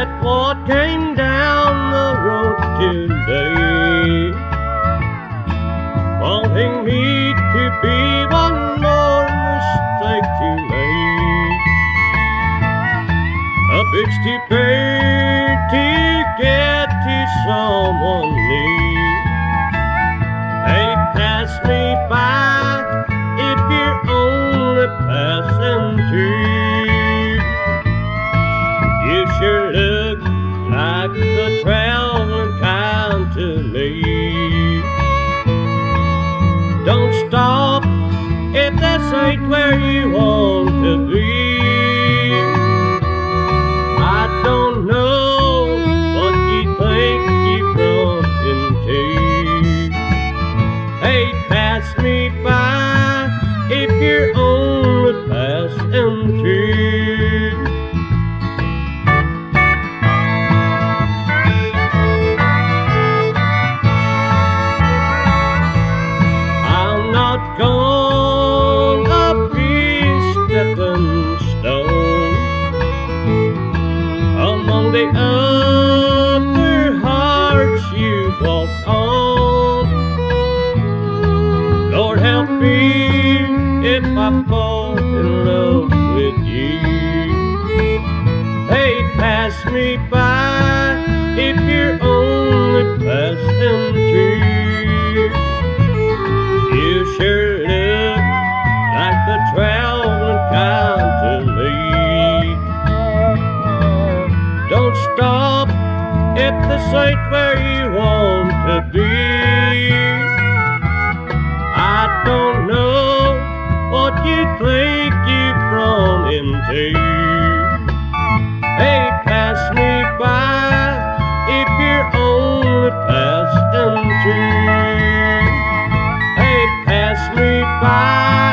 that Ford came down the road today, wanting me to be one more mistake too late. A bitch to pay to get to someone new. Stop if this ain't where you want to be. I don't know what you think you run into. Hey, pass me by if you're only passing through. Other hearts you walk on. Lord help me if I fall in love with you. Hey, pass me by if you're only passing through. You sure Don't stop if this ain't where you want to be. I don't know what you think you've run into. Hey, pass me by if you're only passing through. Hey, pass me by